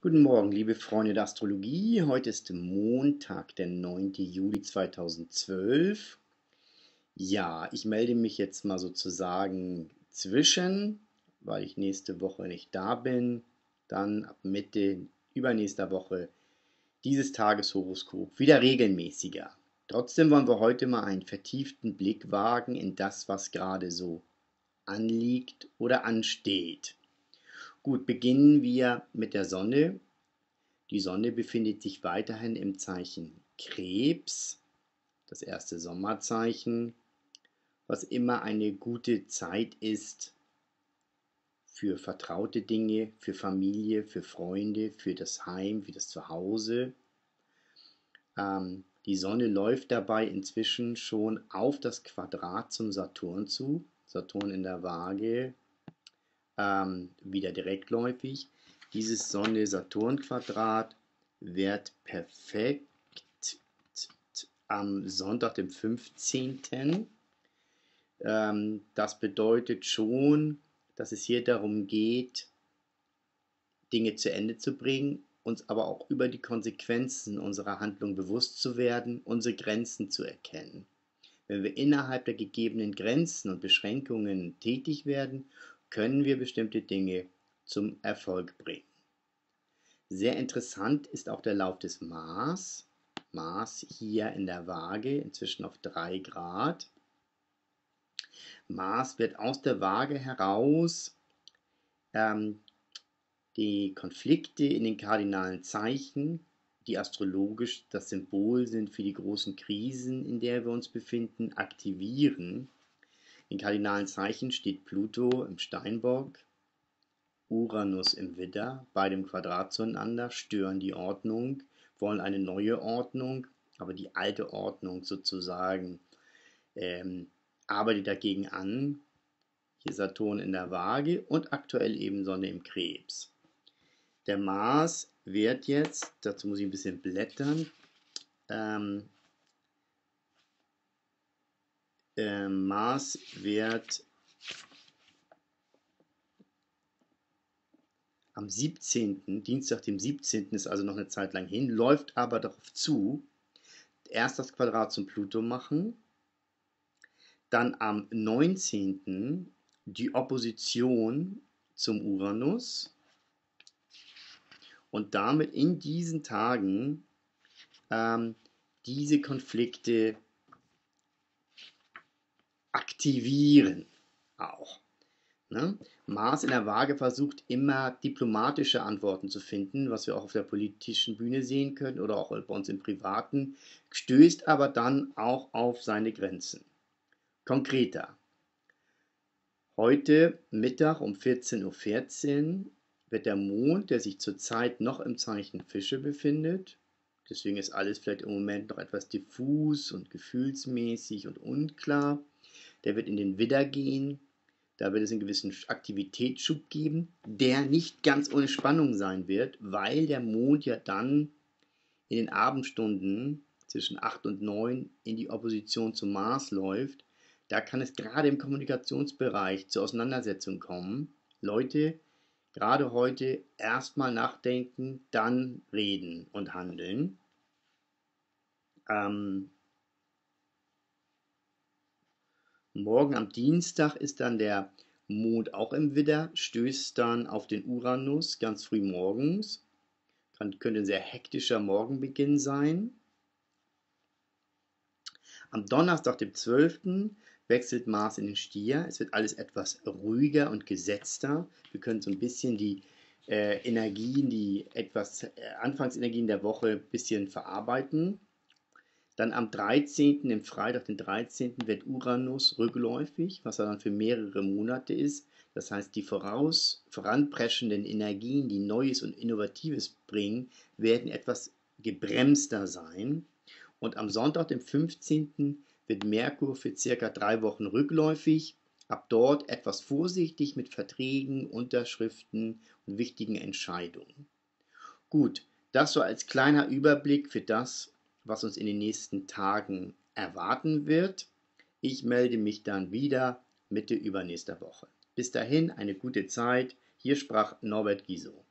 Guten Morgen, liebe Freunde der Astrologie. Heute ist Montag, der 9. Juli 2012. Ja, ich melde mich jetzt mal sozusagen zwischen, weil ich nächste Woche nicht da bin. Dann ab Mitte übernächster Woche dieses Tageshoroskop wieder regelmäßiger. Trotzdem wollen wir heute mal einen vertieften Blick wagen in das, was gerade so anliegt oder ansteht. Gut, beginnen wir mit der Sonne. Die Sonne befindet sich weiterhin im Zeichen Krebs, das erste Sommerzeichen, was immer eine gute Zeit ist für vertraute Dinge, für Familie, für Freunde, für das Heim, für das Zuhause. Ähm, die Sonne läuft dabei inzwischen schon auf das Quadrat zum Saturn zu. Saturn in der Waage, ähm, wieder direktläufig. Dieses Sonne-Saturn-Quadrat wird perfekt am Sonntag, dem 15. Ähm, das bedeutet schon, dass es hier darum geht, Dinge zu Ende zu bringen, uns aber auch über die Konsequenzen unserer Handlung bewusst zu werden, unsere Grenzen zu erkennen. Wenn wir innerhalb der gegebenen Grenzen und Beschränkungen tätig werden können wir bestimmte Dinge zum Erfolg bringen. Sehr interessant ist auch der Lauf des Mars. Mars hier in der Waage, inzwischen auf 3 Grad. Mars wird aus der Waage heraus ähm, die Konflikte in den kardinalen Zeichen, die astrologisch das Symbol sind für die großen Krisen, in der wir uns befinden, aktivieren in kardinalen Zeichen steht Pluto im Steinbock, Uranus im Widder, beide im Quadrat zueinander, stören die Ordnung, wollen eine neue Ordnung, aber die alte Ordnung sozusagen ähm, arbeitet dagegen an. Hier Saturn in der Waage und aktuell eben Sonne im Krebs. Der Mars wird jetzt, dazu muss ich ein bisschen blättern, ähm, äh, Maßwert am 17., Dienstag, dem 17. ist also noch eine Zeit lang hin, läuft aber darauf zu, erst das Quadrat zum Pluto machen, dann am 19. die Opposition zum Uranus und damit in diesen Tagen ähm, diese Konflikte aktivieren auch. Ne? Mars in der Waage versucht immer diplomatische Antworten zu finden, was wir auch auf der politischen Bühne sehen können oder auch bei uns im Privaten, stößt aber dann auch auf seine Grenzen. Konkreter. Heute Mittag um 14.14 Uhr wird der Mond, der sich zurzeit noch im Zeichen Fische befindet, deswegen ist alles vielleicht im Moment noch etwas diffus und gefühlsmäßig und unklar, der wird in den Widder gehen. Da wird es einen gewissen Aktivitätsschub geben, der nicht ganz ohne Spannung sein wird, weil der Mond ja dann in den Abendstunden zwischen 8 und 9 in die Opposition zum Mars läuft. Da kann es gerade im Kommunikationsbereich zur Auseinandersetzung kommen. Leute, gerade heute erstmal nachdenken, dann reden und handeln. Ähm, Morgen am Dienstag ist dann der Mond auch im Widder, stößt dann auf den Uranus ganz früh morgens. Kann, könnte ein sehr hektischer Morgenbeginn sein. Am Donnerstag, dem 12., wechselt Mars in den Stier. Es wird alles etwas ruhiger und gesetzter. Wir können so ein bisschen die äh, Energien, die etwas äh, Anfangsenergien der Woche ein bisschen verarbeiten. Dann am 13., im Freitag, den 13., wird Uranus rückläufig, was dann für mehrere Monate ist. Das heißt, die voraus, voranpreschenden Energien, die Neues und Innovatives bringen, werden etwas gebremster sein. Und am Sonntag, dem 15., wird Merkur für circa drei Wochen rückläufig. Ab dort etwas vorsichtig mit Verträgen, Unterschriften und wichtigen Entscheidungen. Gut, das so als kleiner Überblick für das, was uns in den nächsten Tagen erwarten wird. Ich melde mich dann wieder Mitte übernächster Woche. Bis dahin eine gute Zeit. Hier sprach Norbert Giso.